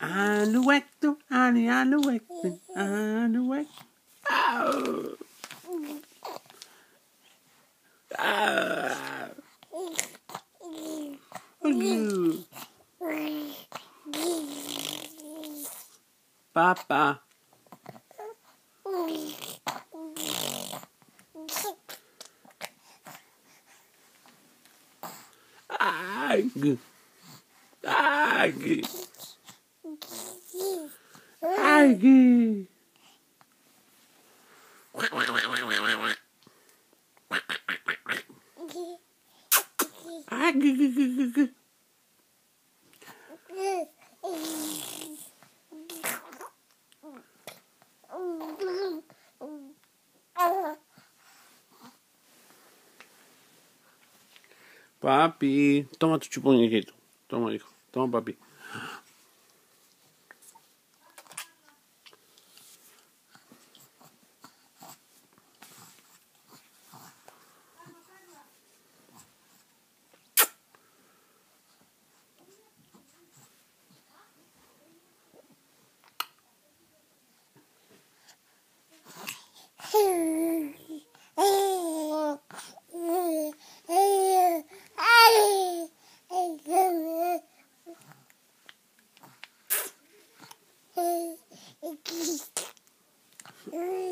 Aluecto, ani aluecto, aluecto. Papa. Água. Água. Água. Água. Papi, toma tu hijito. Toma, hijo. Toma, papi. Yay.